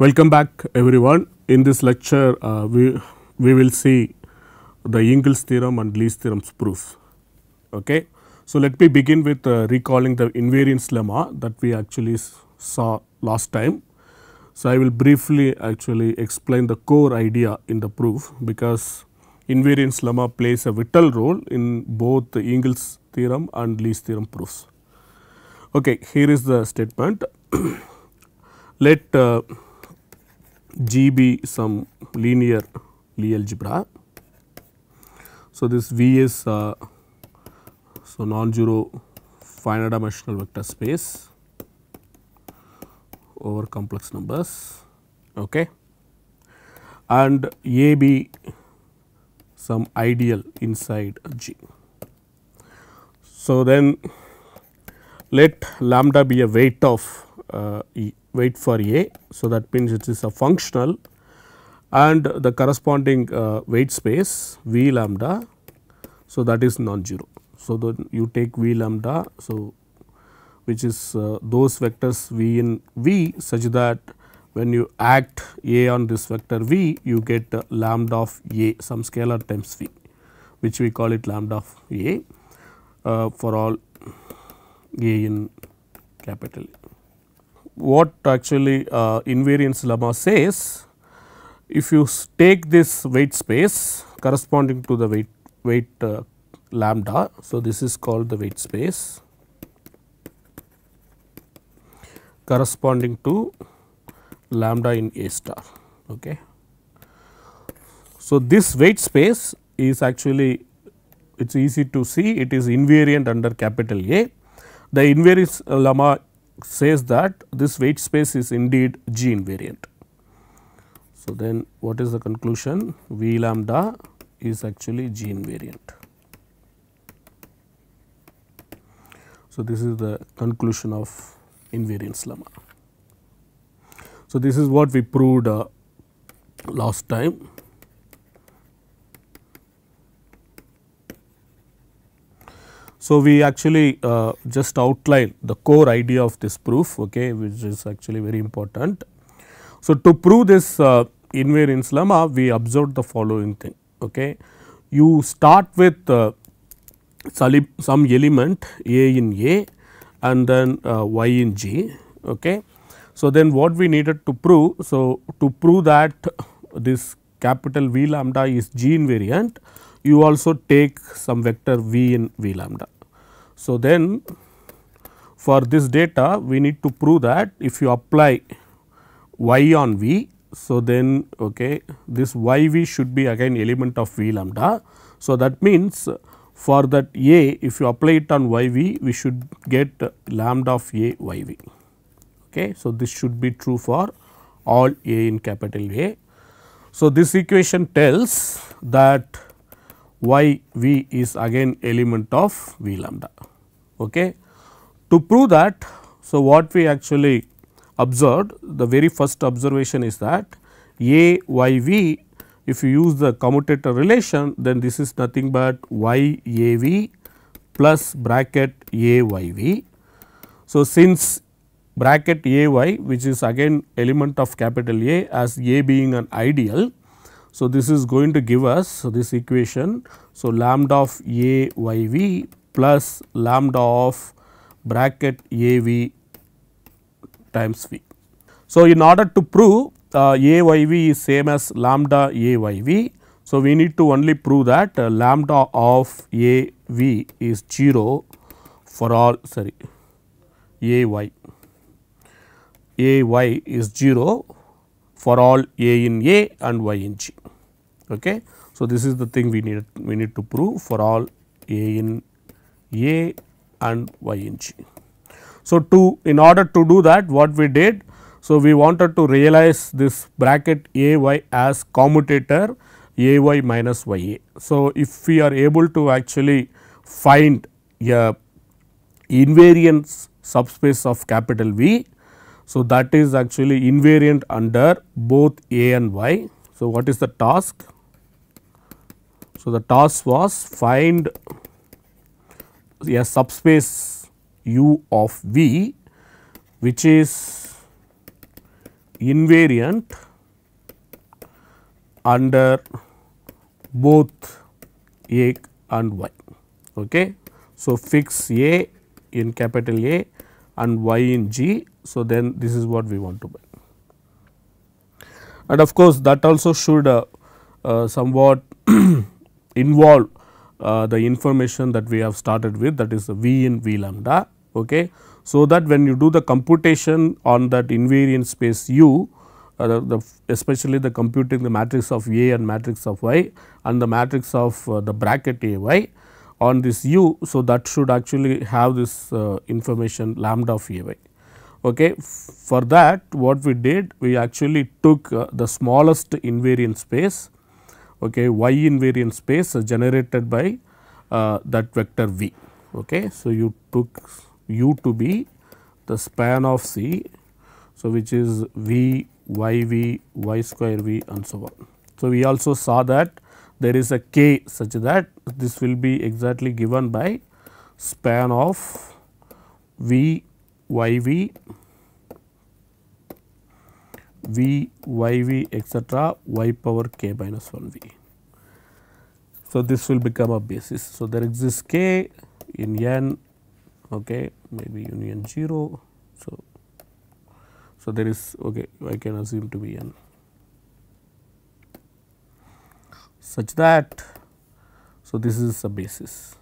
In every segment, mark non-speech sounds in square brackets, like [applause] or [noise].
Welcome back everyone. In this lecture, uh, we, we will see the Engel's theorem and Lie's theorem's proofs. Okay. So, let me begin with uh, recalling the invariance lemma that we actually saw last time. So, I will briefly actually explain the core idea in the proof because invariance lemma plays a vital role in both the Engel's theorem and Lie's theorem proofs. Okay, here is the statement. [coughs] Let uh, G be some linear Lie algebra. So, this V is uh, so non-zero finite dimensional vector space over complex numbers okay and A be some ideal inside G. So, then let lambda be a weight of uh, e, weight for A. So, that means it is a functional and the corresponding uh, weight space V lambda. So, that is non-zero. So, then you take V lambda. So, which is uh, those vectors V in V such that when you act A on this vector V you get uh, lambda of A some scalar times V which we call it lambda of A uh, for all A in capital A. What actually uh, invariance lemma says if you take this weight space corresponding to the weight weight uh, lambda. So, this is called the weight space corresponding to lambda in A star. Okay. So, this weight space is actually it is easy to see it is invariant under capital A. The invariance lemma says that this weight space is indeed G invariant. So, then what is the conclusion? V lambda is actually G invariant. So, this is the conclusion of invariance lemma. So, this is what we proved uh, last time. So, we actually uh, just outline the core idea of this proof okay, which is actually very important. So, to prove this uh, invariance lemma we observed the following thing. Okay. You start with uh, some element a in A and then uh, y in G. Okay. So, then what we needed to prove? So, to prove that this capital V lambda is G invariant, you also take some vector V in V lambda. So, then for this data we need to prove that if you apply y on V, so then okay, this y v should be again element of V lambda. So, that means for that A if you apply it on y v we should get lambda of A y v. Okay. So, this should be true for all A in capital A. So, this equation tells that y v is again element of V lambda. Okay. To prove that, so what we actually observed, the very first observation is that A y v if you use the commutator relation then this is nothing but y a v plus bracket a y v. So, since bracket a y which is again element of capital A as A being an ideal. So, this is going to give us this equation. So, lambda of a y v plus lambda of bracket a v times v. So, in order to prove uh, a y v is same as lambda a y v. So, we need to only prove that uh, lambda of a v is 0 for all sorry a y a y is 0 for all a in a and y in g. Okay. So, this is the thing we need we need to prove for all a in a and y in g. So, to in order to do that what we did so, we wanted to realize this bracket A y as commutator A y minus y a. So, if we are able to actually find a invariant subspace of capital V, so that is actually invariant under both A and y. So, what is the task? So, the task was find a subspace U of V which is invariant under both A and Y. Okay. So, fix A in capital A and Y in G. So, then this is what we want to buy. And of course, that also should uh, uh, somewhat [clears throat] involve uh, the information that we have started with that is V in V lambda. Okay. So, that when you do the computation on that invariant space U, uh, the, the, especially the computing the matrix of A and matrix of Y and the matrix of uh, the bracket A y on this U. So, that should actually have this uh, information lambda of A y. Okay. For that what we did we actually took uh, the smallest invariant space okay, y invariant space generated by uh, that vector v. Okay. So, you took u to be the span of C. So, which is v y v y square v and so on. So, we also saw that there is a k such that this will be exactly given by span of v y v v y v etc. y power k minus 1 v. So, this will become a basis. So, there exists k in n okay, maybe union 0. So, so there is okay I can assume to be n such that so this is a basis.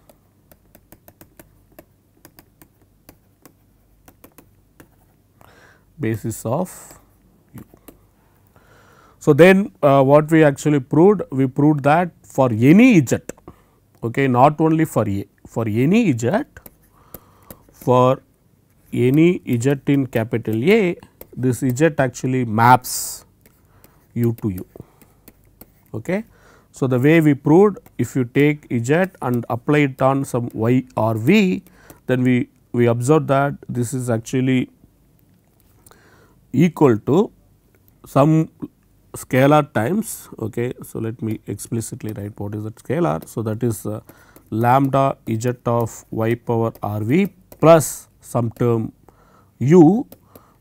basis of. So, then uh, what we actually proved we proved that for any z okay not only for a for any z for any z in capital A this z actually maps u to u. Okay. So, the way we proved if you take z and apply it on some y or v then we we observe that this is actually equal to some scalar times. Okay. So, let me explicitly write what is that scalar. So, that is uh, lambda z of y power r v plus some term u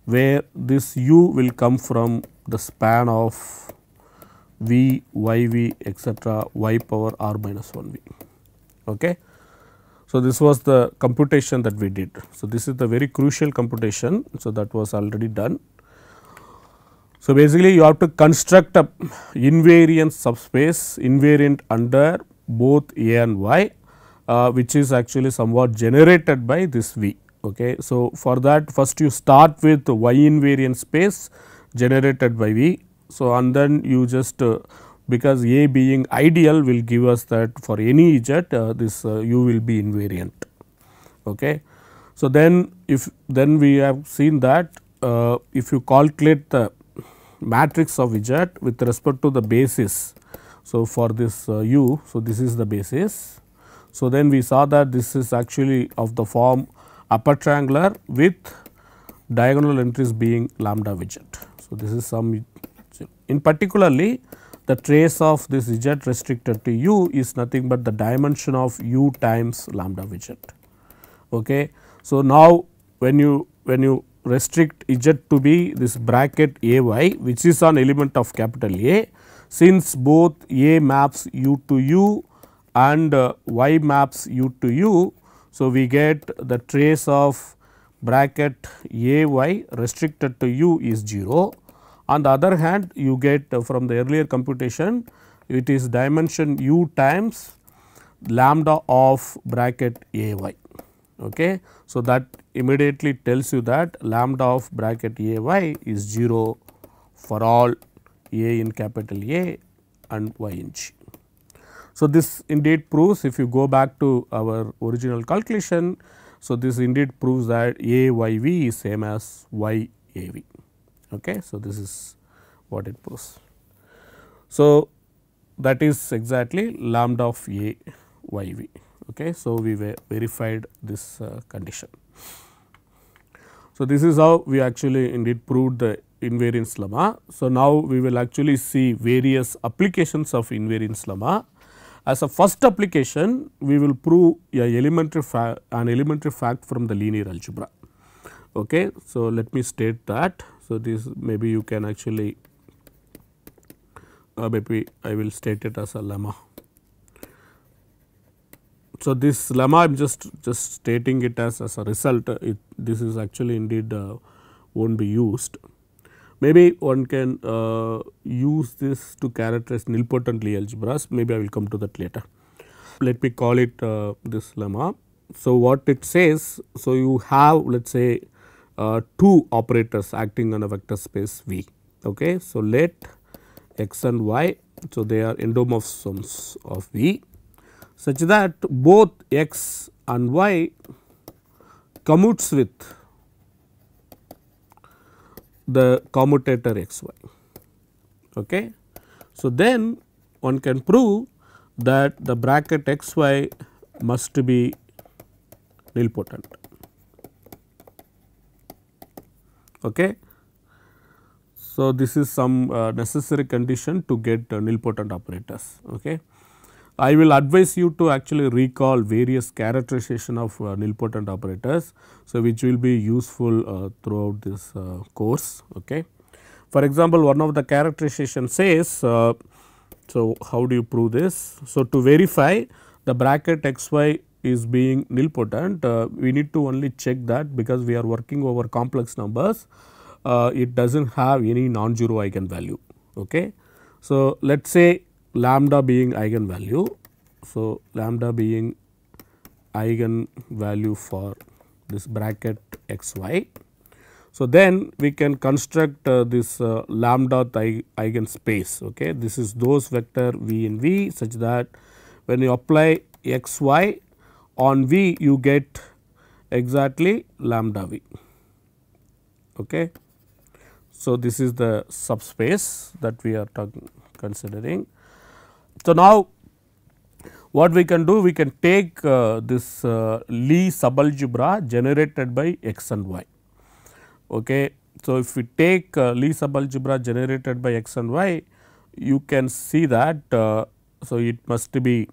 where this u will come from the span of v, y v etcetera y power r minus 1 v. Okay. So, this was the computation that we did. So, this is the very crucial computation. So, that was already done. So, basically you have to construct a invariant subspace invariant under both A and Y uh, which is actually somewhat generated by this V. Okay. So, for that first you start with Y invariant space generated by V. So, and then you just uh, because A being ideal will give us that for any z uh, this uh, u will be invariant. Okay. So, then if then we have seen that uh, if you calculate the matrix of z with respect to the basis. So, for this uh, u, so this is the basis. So, then we saw that this is actually of the form upper triangular with diagonal entries being lambda widget. So, this is some in particularly the trace of this z restricted to u is nothing but the dimension of u times lambda widget. Okay. So, now when you when you restrict z to be this bracket a y which is an element of capital A since both a maps u to u and uh, y maps u to u. So, we get the trace of bracket a y restricted to u is 0 on the other hand, you get uh, from the earlier computation it is dimension u times lambda of bracket a y. Okay. So, that immediately tells you that lambda of bracket a y is 0 for all a in capital A and y in G. So, this indeed proves if you go back to our original calculation. So, this indeed proves that a y v is same as y a v. Okay. So, this is what it proves. So, that is exactly lambda of A y v. Okay. So, we verified this uh, condition. So, this is how we actually indeed proved the invariance lemma. So, now we will actually see various applications of invariance lemma. As a first application, we will prove a elementary an elementary fact from the linear algebra. Okay. So, let me state that. So, this maybe you can actually uh, maybe I will state it as a lemma. So, this lemma I am just just stating it as, as a result it, this is actually indeed uh, will not be used. Maybe one can uh, use this to characterize nilpotent Lie algebras maybe I will come to that later. Let me call it uh, this lemma. So, what it says so you have let us say uh, two operators acting on a vector space V. Okay. So, let x and y so they are endomorphisms of V such that both x and y commutes with the commutator xy. Okay. So, then one can prove that the bracket xy must be nilpotent. Okay. So, this is some uh, necessary condition to get uh, nilpotent operators. Okay. I will advise you to actually recall various characterization of uh, nilpotent operators. So, which will be useful uh, throughout this uh, course. Okay. For example, one of the characterization says, uh, so how do you prove this? So, to verify the bracket xy is being nilpotent, uh, we need to only check that because we are working over complex numbers, uh, it does not have any non-zero eigenvalue. Okay. So, let us say lambda being eigenvalue. So, lambda being eigenvalue for this bracket x y. So, then we can construct uh, this uh, lambda eigenspace. Okay. This is those vector v in v such that when you apply x y on v you get exactly lambda v. Okay. So, this is the subspace that we are talking considering. So, now what we can do we can take uh, this uh, Lie subalgebra generated by x and y. Okay. So, if we take uh, Lie subalgebra generated by x and y you can see that uh, so it must be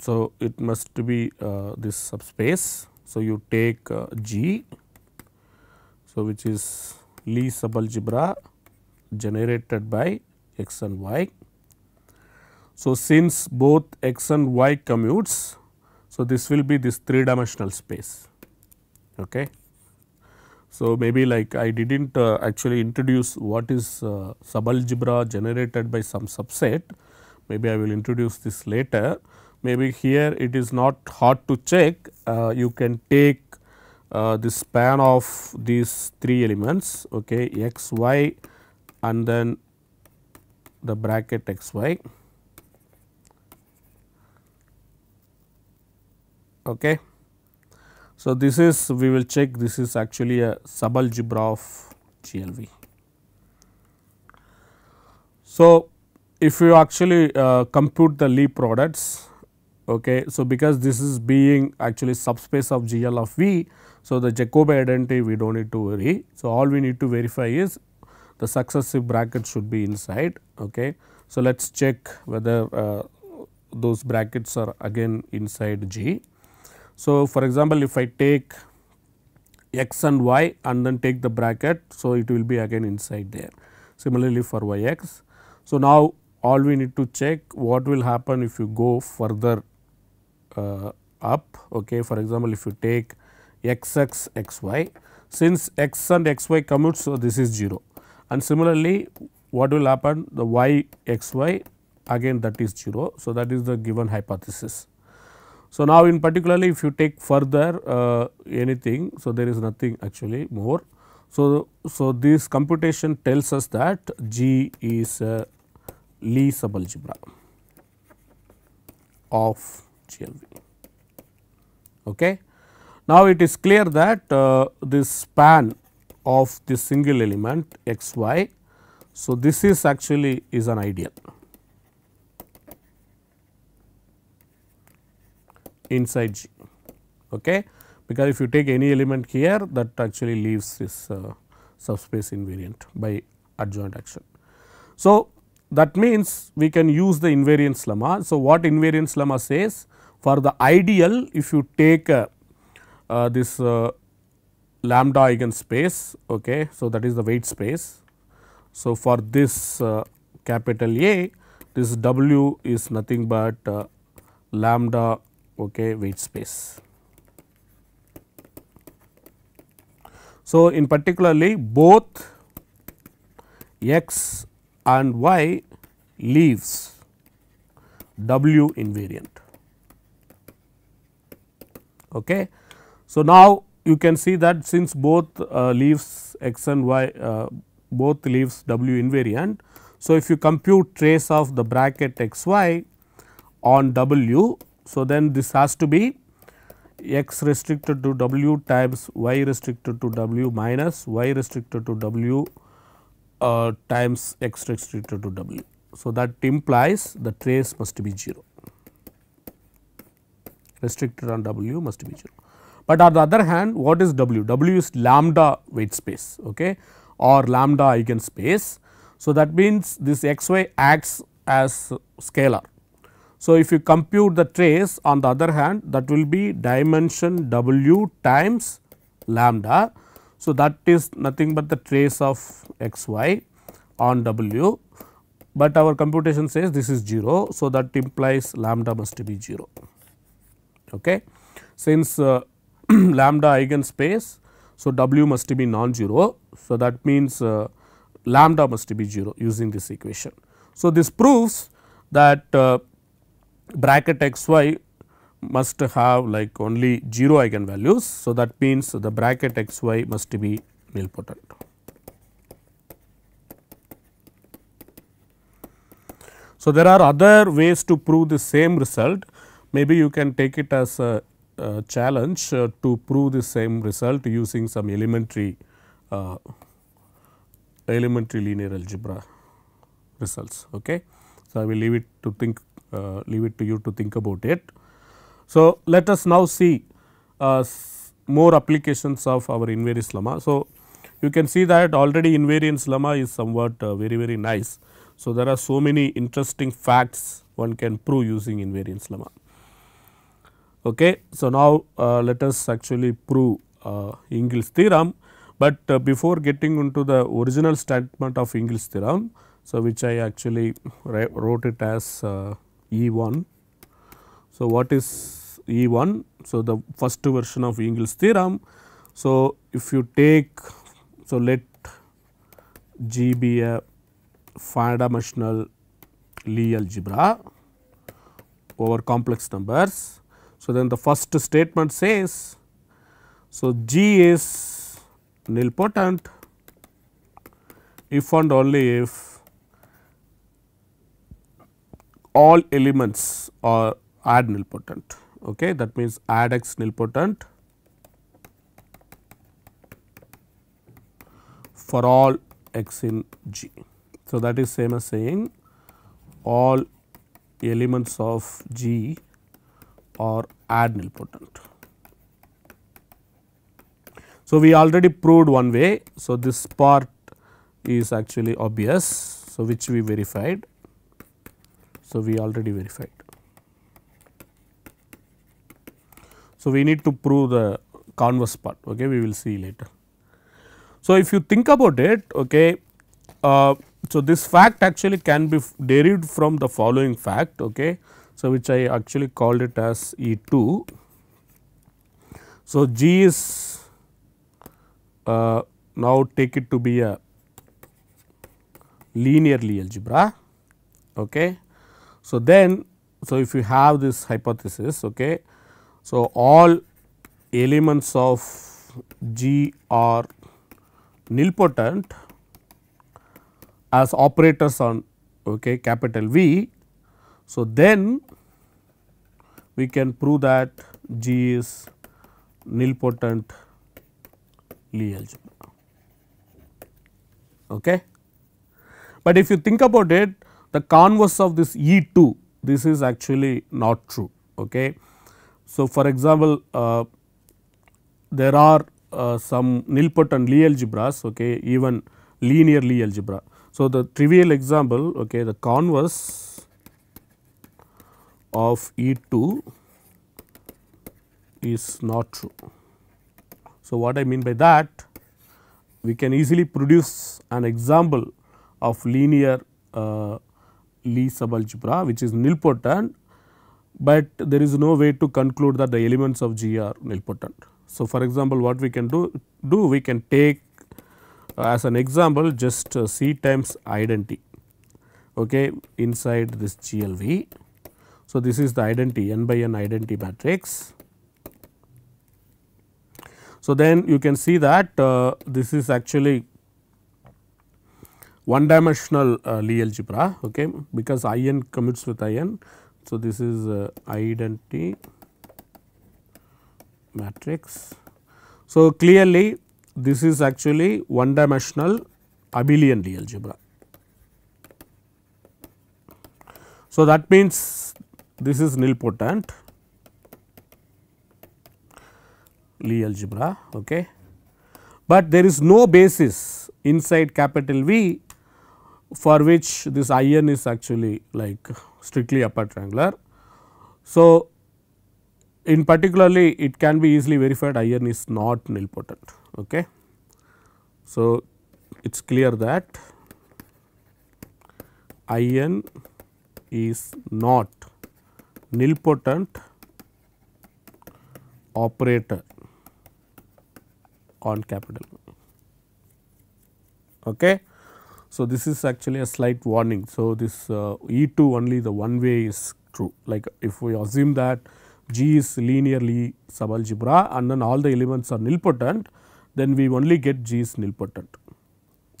so it must be uh, this subspace. So, you take uh, G so which is Lie subalgebra generated by x and y. So, since both x and y commutes, so this will be this 3 dimensional space. Okay. So, maybe like I did not uh, actually introduce what is uh, subalgebra generated by some subset, maybe I will introduce this later. Maybe here it is not hard to check, uh, you can take uh, the span of these 3 elements okay, x, y and then the bracket x y. Okay. So, this is we will check this is actually a subalgebra of GLV. So, if you actually uh, compute the Lie products, okay, so because this is being actually subspace of GL of V, so the Jacobi identity we do not need to worry. So, all we need to verify is the successive brackets should be inside. Okay. So, let us check whether uh, those brackets are again inside G. So, for example, if I take x and y and then take the bracket, so it will be again inside there. Similarly, for y x. So, now all we need to check what will happen if you go further uh, up. Okay. For example, if you take x x x y, since x and x y commute, so this is 0 and similarly what will happen the y x y again that is 0. So, that is the given hypothesis. So, now in particularly if you take further uh, anything, so there is nothing actually more. So, so this computation tells us that G is a Lie subalgebra of GLV. Okay. Now, it is clear that uh, this span of this single element x y. So, this is actually is an ideal inside G okay? because if you take any element here that actually leaves this uh, subspace invariant by adjoint action. So, that means we can use the invariance lemma. So, what invariance lemma says for the ideal if you take uh, uh, this uh, lambda eigenspace. Okay. So, that is the weight space. So, for this uh, capital A this W is nothing but uh, lambda okay, weight space. So, in particularly both x and y leaves W invariant. Okay. So, now you can see that since both uh, leaves x and y uh, both leaves W invariant. So, if you compute trace of the bracket x y on W, so then this has to be x restricted to W times y restricted to W minus y restricted to W uh, times x restricted to W. So, that implies the trace must be 0 restricted on W must be 0. But on the other hand what is W? W is lambda weight space okay, or lambda eigenspace. So, that means this x y acts as scalar. So, if you compute the trace on the other hand that will be dimension W times lambda. So, that is nothing but the trace of x y on W, but our computation says this is 0. So, that implies lambda must be 0. Okay. Since uh, [clears throat] lambda eigenspace, so W must be non-zero. So, that means uh, lambda must be 0 using this equation. So, this proves that uh, bracket x y must have like only 0 eigenvalues. So, that means the bracket x y must be nilpotent. So, there are other ways to prove the same result maybe you can take it as a, challenge uh, to prove the same result using some elementary uh, elementary linear algebra results. Okay. So, I will leave it to think uh, leave it to you to think about it. So, let us now see uh, more applications of our invariance lemma. So, you can see that already invariance lemma is somewhat uh, very very nice. So, there are so many interesting facts one can prove using invariance lemma. Okay. So, now uh, let us actually prove uh, Engel's theorem, but uh, before getting into the original statement of Engel's theorem, so which I actually wrote it as E 1. So, what is E 1? So, the first version of Engel's theorem. So, if you take, so let G be a five dimensional Lie algebra over complex numbers. So, then the first statement says, so G is nilpotent if and only if all elements are ad nilpotent okay that means ad x nilpotent for all x in G. So, that is same as saying all elements of G are ad nilpotent. So, we already proved one way. So, this part is actually obvious. So, which we verified. So, we already verified. So, we need to prove the converse part okay we will see later. So, if you think about it okay uh, so this fact actually can be derived from the following fact okay so which I actually called it as E 2. So, G is uh, now take it to be a linear Lie algebra okay so, then so if you have this hypothesis okay, so all elements of G are nilpotent as operators on okay, capital V. So, then we can prove that G is nilpotent Lie algebra. Okay. But if you think about it the converse of this E 2 this is actually not true. Okay. So, for example, uh, there are uh, some nilpotent Lie algebras okay, even linear Lie algebra. So, the trivial example okay, the converse of E 2 is not true. So, what I mean by that we can easily produce an example of linear uh, Lie subalgebra which is nilpotent, but there is no way to conclude that the elements of G are nilpotent. So, for example, what we can do, do we can take uh, as an example just uh, C times identity okay, inside this GLV. So, this is the identity n by n identity matrix. So, then you can see that uh, this is actually one dimensional uh, Lie algebra okay, because I n commutes with I n. So, this is uh, identity matrix. So, clearly this is actually one dimensional abelian Lie algebra. So, that means this is nilpotent Lie algebra, okay. but there is no basis inside capital V for which this I n is actually like strictly upper triangular. So, in particularly it can be easily verified I n is not nilpotent. Okay. So, it is clear that I n is not nilpotent operator on capital. Okay. So, this is actually a slight warning. So, this uh, E 2 only the one way is true like if we assume that G is linear Lie subalgebra and then all the elements are nilpotent then we only get G is nilpotent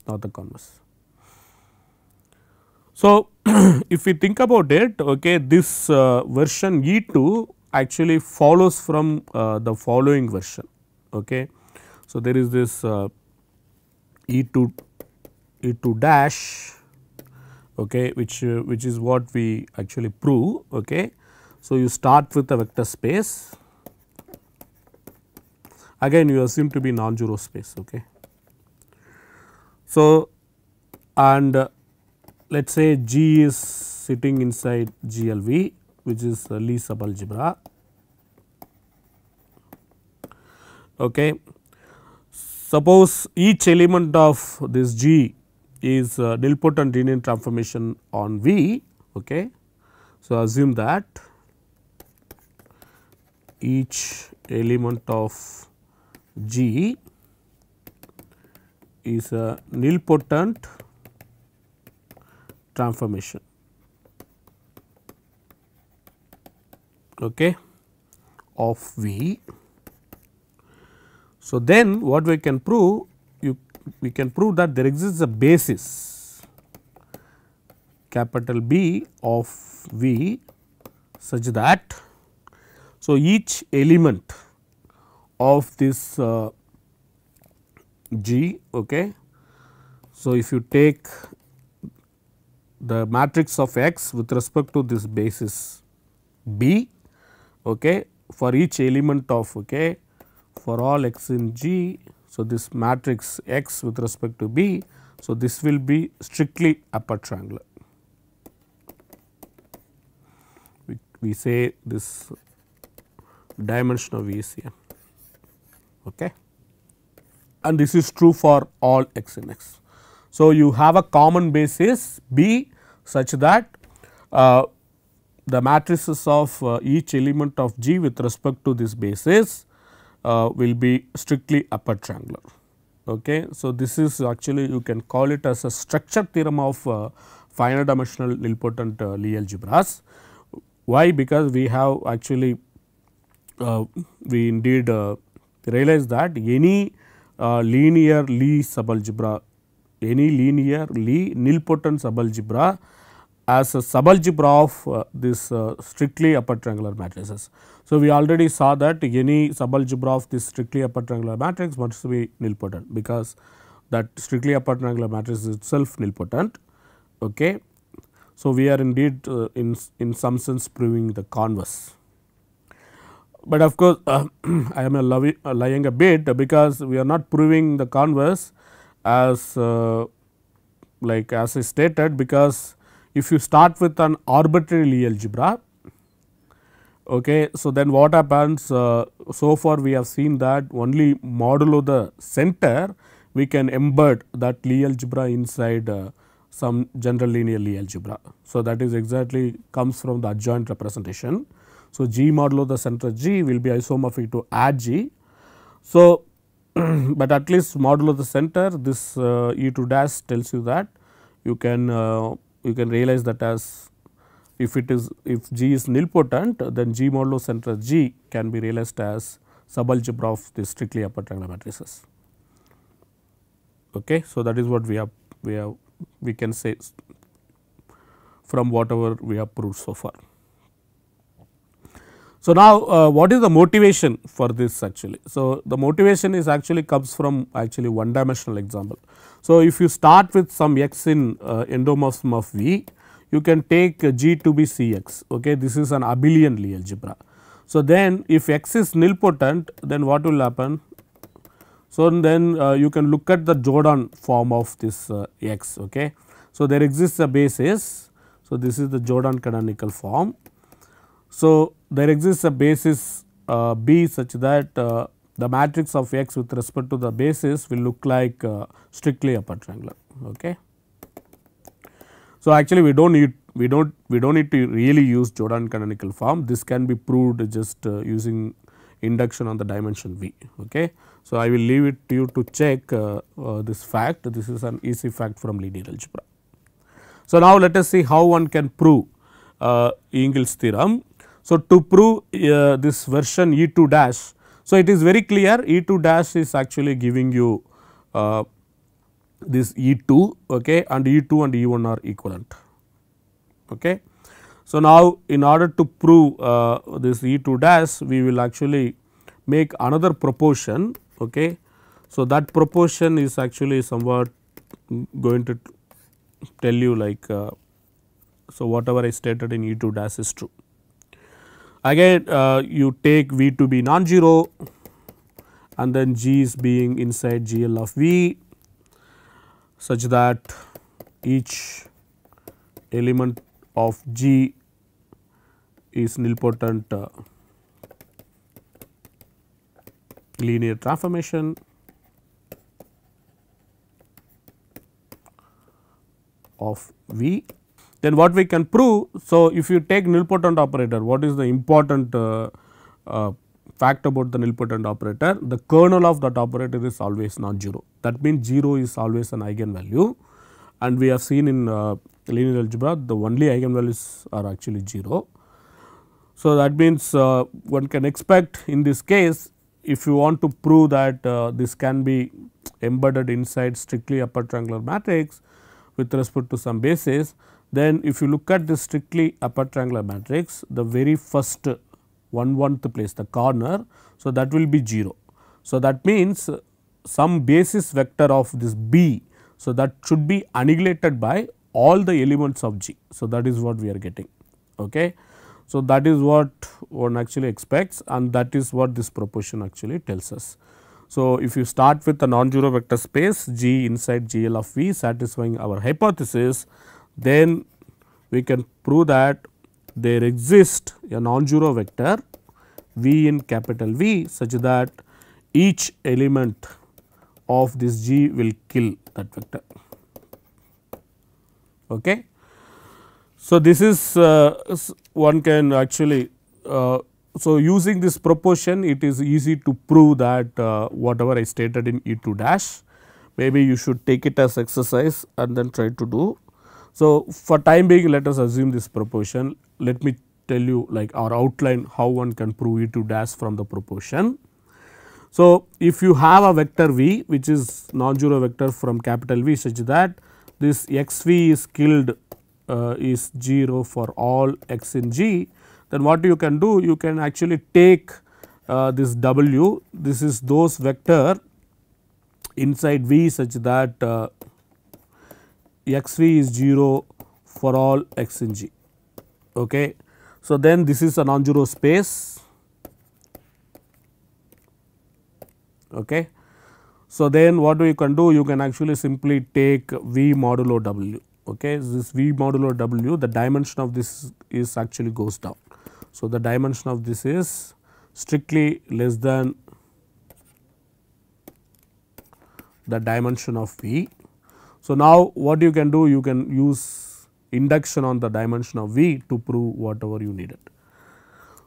not the converse. So, [clears throat] if we think about it okay this uh, version E 2 actually follows from uh, the following version. Okay. So, there is this uh, E 2 E 2 dash okay, which uh, which is what we actually prove. Okay. So, you start with a vector space again you assume to be non-zero space. Okay. So, and uh, let us say G is sitting inside GLV which is Lie subalgebra. Okay. Suppose each element of this G is nilpotent linear transformation on V. Okay. So, assume that each element of G is a nilpotent transformation. Okay, of V. So, then what we can prove you we can prove that there exists a basis capital B of V such that so each element of this uh, G okay. So, if you take the matrix of x with respect to this basis B okay, for each element of okay, for all x in G. So, this matrix x with respect to B. So, this will be strictly upper triangular. We, we say this dimension of VCM okay. and this is true for all x in x. So, you have a common basis B such that uh, the matrices of uh, each element of G with respect to this basis uh, will be strictly upper triangular. Okay. So, this is actually you can call it as a structure theorem of uh, finite dimensional nilpotent uh, Lie algebras. Why? Because we have actually uh, we indeed uh, realize that any uh, linear Lie subalgebra, any linear Lie nilpotent subalgebra as a subalgebra of uh, this uh, strictly upper triangular matrices. So, we already saw that any subalgebra of this strictly upper triangular matrix must be nilpotent because that strictly upper triangular matrix is itself nilpotent. Okay. So, we are indeed uh, in, in some sense proving the converse but of course, uh, [clears throat] I am a lying a bit because we are not proving the converse as uh, like as I stated because if you start with an arbitrary Lie algebra Okay. So, then what happens uh, so far we have seen that only modulo the center we can embed that Lie algebra inside uh, some general linear Lie algebra. So, that is exactly comes from the adjoint representation. So, G modulo the center G will be isomorphic to ad G. So, [clears throat] but at least modulo the center this uh, E 2 dash tells you that you can uh, you can realize that as if it is if G is nilpotent then G modulo center G can be realized as subalgebra of the strictly upper triangular matrices. Okay. So, that is what we have we have we can say from whatever we have proved so far. So, now uh, what is the motivation for this actually? So, the motivation is actually comes from actually one dimensional example. So, if you start with some x in uh, endomorphism of V, you can take G to be Cx, okay. this is an abelian Lie algebra. So, then if x is nilpotent then what will happen? So, then uh, you can look at the Jordan form of this uh, x, okay. So, there exists a basis, so this is the Jordan canonical form. So, there exists a basis uh, B such that uh, the matrix of x with respect to the basis will look like uh, strictly upper triangular. Okay. So, actually we do not need we do not we do not need to really use Jordan canonical form this can be proved just uh, using induction on the dimension V. Okay. So, I will leave it to you to check uh, uh, this fact this is an easy fact from linear algebra. So, now let us see how one can prove uh, Engel's theorem. So, to prove uh, this version E 2 dash so, it is very clear E 2 dash is actually giving you uh, this E 2 okay, and E 2 and E 1 are equivalent. Okay. So, now in order to prove uh, this E 2 dash we will actually make another proportion. Okay. So, that proportion is actually somewhat going to tell you like uh, so whatever I stated in E 2 dash is true. Again uh, you take V to be non-zero and then G is being inside GL of V such that each element of G is nilpotent uh, linear transformation. Of V then what we can prove. So, if you take nilpotent operator what is the important uh, uh, fact about the nilpotent operator the kernel of that operator is always non-zero that means 0 is always an eigenvalue and we have seen in uh, linear algebra the only eigenvalues are actually 0. So, that means uh, one can expect in this case if you want to prove that uh, this can be embedded inside strictly upper triangular matrix with respect to some basis then if you look at the strictly upper triangular matrix, the very first one one place the corner, so that will be 0. So, that means some basis vector of this B, so that should be annihilated by all the elements of G. So, that is what we are getting. Okay. So, that is what one actually expects and that is what this proportion actually tells us. So, if you start with a non-zero vector space G inside GL of V satisfying our hypothesis, then we can prove that there exists a non-zero vector V in capital V such that each element of this G will kill that vector. Okay. So, this is uh, one can actually uh, so using this proportion it is easy to prove that uh, whatever I stated in E 2 dash maybe you should take it as exercise and then try to do so, for time being let us assume this proportion. Let me tell you like our outline how one can prove E 2 dash from the proportion. So, if you have a vector v which is non-zero vector from capital V such that this x v is killed uh, is 0 for all x in G, then what you can do? You can actually take uh, this w, this is those vector inside V such that uh, x v is 0 for all x in G. Okay. So, then this is a non-zero space. Okay. So, then what do you can do? You can actually simply take V modulo W. Okay. This V modulo W, the dimension of this is actually goes down. So, the dimension of this is strictly less than the dimension of V. So, now what you can do you can use induction on the dimension of V to prove whatever you needed.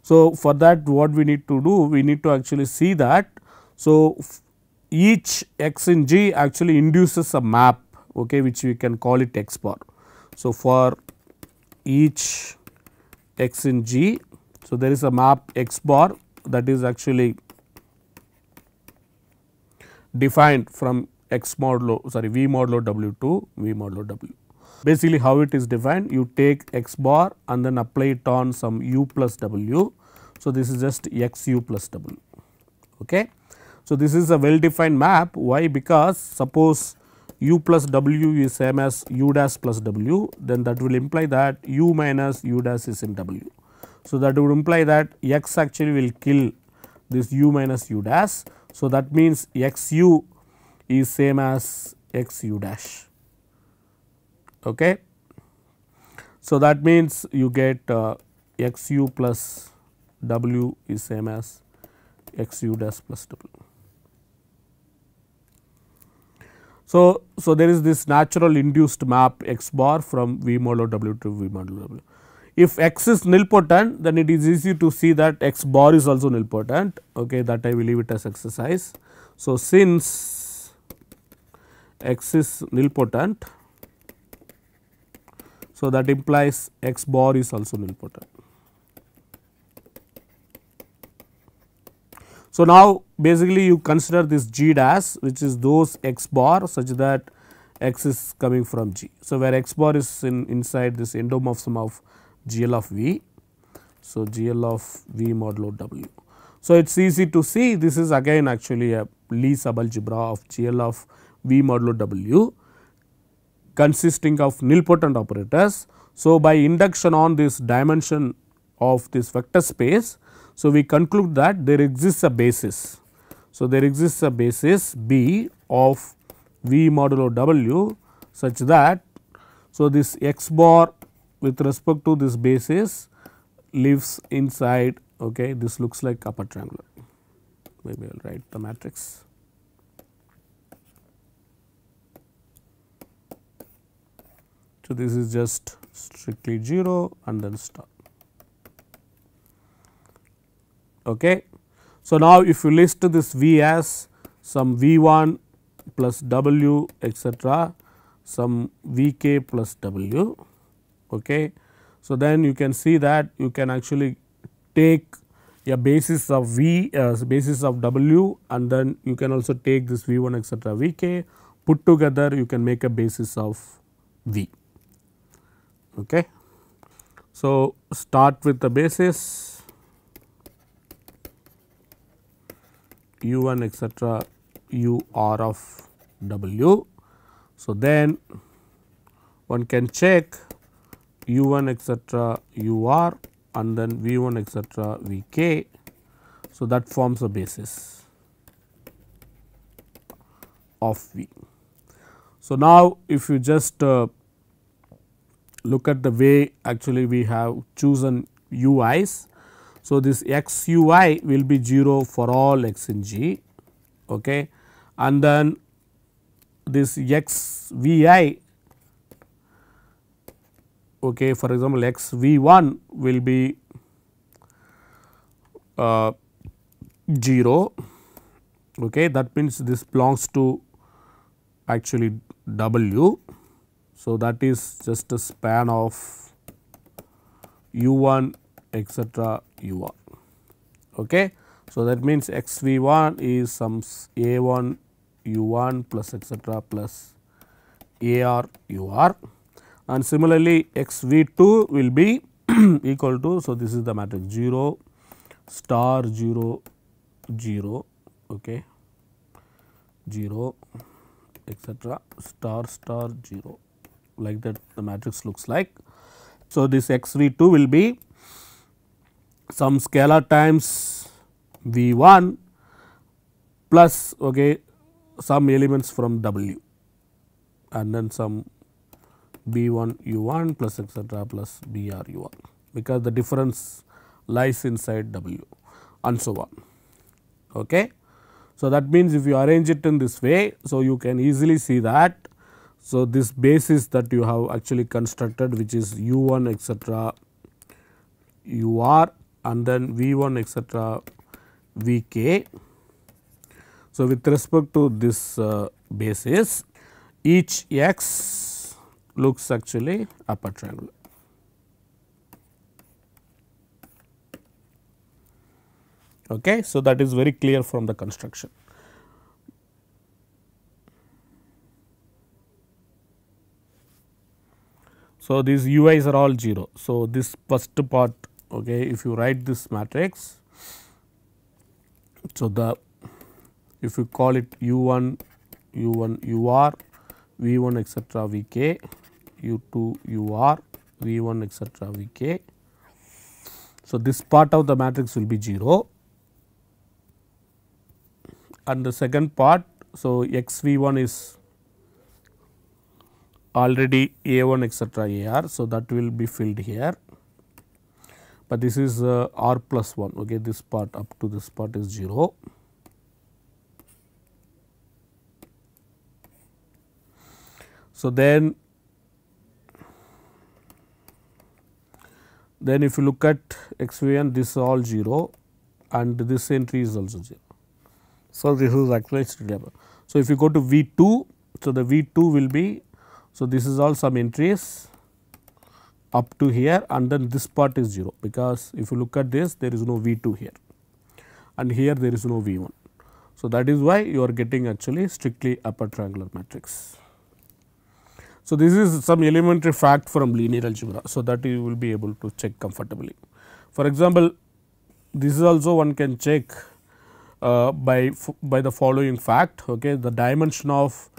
So, for that what we need to do we need to actually see that. So, each x in G actually induces a map okay, which we can call it x bar. So, for each x in G, so there is a map x bar that is actually defined from x modulo sorry v modulo w to v modulo w. Basically how it is defined you take x bar and then apply it on some u plus w. So, this is just x u plus w. Okay. So, this is a well defined map why because suppose u plus w is same as u dash plus w then that will imply that u minus u dash is in w. So, that would imply that x actually will kill this u minus u dash. So, that means x u is same as x u dash. Okay. So, that means you get uh, x u plus w is same as x u dash plus w. So, so there is this natural induced map x bar from V modulo W to V modulo W. If x is nilpotent then it is easy to see that x bar is also nilpotent okay that I will leave it as exercise. So, since x is nilpotent so that implies x bar is also nilpotent. So, now basically you consider this g dash which is those x bar such that x is coming from g. So, where x bar is in inside this endomorphism of GL of V. So, GL of V modulo W. So, it is easy to see this is again actually a Lie subalgebra of GL of V modulo W consisting of nilpotent operators. So, by induction on this dimension of this vector space so, we conclude that there exists a basis. So, there exists a basis B of V modulo W such that, so this x bar with respect to this basis lives inside okay this looks like upper triangular maybe I will write the matrix. So, this is just strictly 0 and then stop. Okay. So, now if you list this V as some V 1 plus W etcetera, some V k plus W. Okay. So, then you can see that you can actually take a basis of V as uh, basis of W and then you can also take this V 1 etcetera V k put together you can make a basis of V. Okay. So, start with the basis u 1 etcetera u r of w. So, then one can check u 1 etcetera u r and then v 1 etcetera v k. So, that forms a basis of v. So, now if you just uh, look at the way actually we have chosen UIs. so, this x u i will be 0 for all x in G okay. and then this x v i okay, for example, x v 1 will be uh, 0 okay. that means this belongs to actually w. So, that is just a span of u 1 etcetera u 1. Okay. So, that means x v 1 is some a 1 u 1 plus etcetera plus a r u r and similarly x v 2 will be [clears throat] equal to. So, this is the matrix 0 star 0 0 okay 0 etcetera star star 0 like that the matrix looks like. So, this x v 2 will be some scalar times V 1 plus okay, some elements from W and then some B 1 U 1 plus etcetera plus B r U 1 because the difference lies inside W and so on. Okay. So, that means if you arrange it in this way, so you can easily see that. So, this basis that you have actually constructed which is u 1 etcetera u r and then v 1 etcetera v k. So, with respect to this uh, basis each x looks actually upper triangular. Okay. So, that is very clear from the construction. So, these ui's are all 0. So, this first part okay, if you write this matrix. So, the if you call it u 1 u 1 u r v 1 etcetera v k u 2 u r v 1 etcetera v k. So, this part of the matrix will be 0 and the second part. So, x v 1 is already a 1 etcetera a r. So, that will be filled here, but this is uh, r plus 1 okay this part up to this part is 0. So, then then if you look at x v n this is all 0 and this entry is also 0. So, this is actually stable. So, if you go to V 2, so the V 2 will be, so this is all some entries up to here and then this part is 0 because if you look at this there is no V 2 here and here there is no V 1. So, that is why you are getting actually strictly upper triangular matrix. So, this is some elementary fact from linear algebra. So, that you will be able to check comfortably. For example, this is also one can check uh, by, by the following fact okay, the dimension of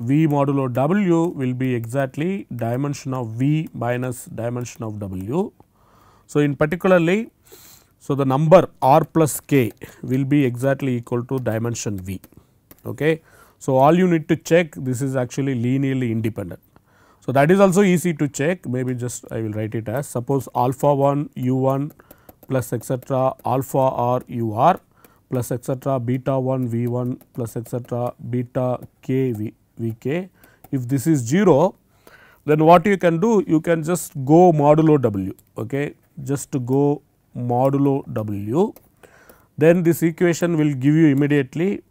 V modulo W will be exactly dimension of V minus dimension of W. So, in particularly so the number R plus K will be exactly equal to dimension V. Okay. So, all you need to check this is actually linearly independent. So, that is also easy to check maybe just I will write it as suppose alpha 1 u 1 plus etcetera alpha r u r plus etcetera beta 1 V 1 plus etcetera beta k V, v k. If this is 0 then what you can do you can just go modulo w okay just to go modulo w then this equation will give you immediately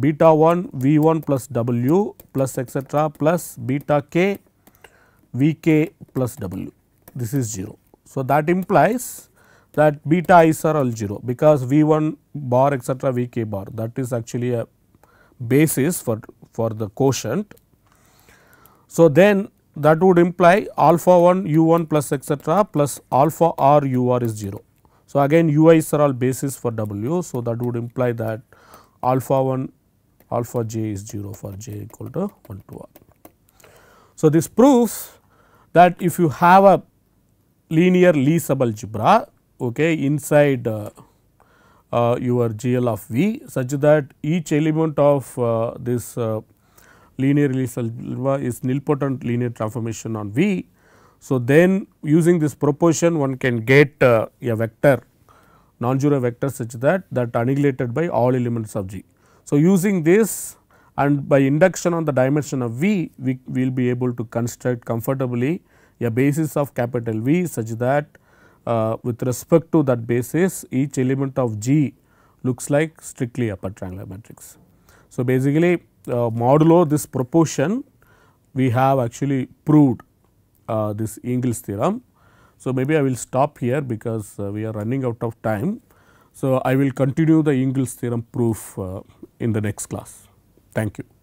beta 1 v 1 plus w plus etcetera plus beta k v k plus w this is 0. So, that implies that beta i's are all 0 because V 1 bar etcetera V k bar that is actually a basis for, for the quotient. So, then that would imply alpha 1 u 1 plus etcetera plus alpha r u r is 0. So, again u i's are all basis for w. So, that would imply that alpha 1 alpha j is 0 for j equal to 1 to r. So, this proves that if you have a linear Lie subalgebra okay, inside uh, your GL of V such that each element of uh, this uh, linear algebra is nilpotent linear transformation on V. So, then using this proportion one can get uh, a vector non-zero vector such that that annihilated by all elements of G. So, using this and by induction on the dimension of V, we will be able to construct comfortably a basis of capital V such that uh, with respect to that basis each element of G looks like strictly upper triangular matrix. So, basically uh, modulo this proportion we have actually proved uh, this Engel's theorem. So, maybe I will stop here because uh, we are running out of time. So, I will continue the Engel's theorem proof uh, in the next class. Thank you.